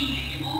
you make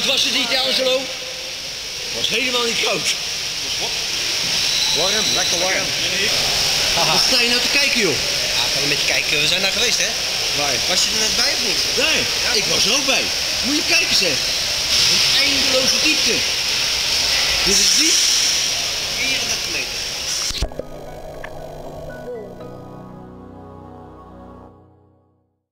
koud was het niet, Angelo? Het was helemaal niet koud. Warm, lekker warm. Wat sta je nou te kijken, joh? Ja, kan je met je kijken. We zijn daar geweest, hè? Waar? Was je er net bij of niet? Ja, ik was er ook bij. Moet je kijken, zeg. Een eindeloze diepte. Dit is diep.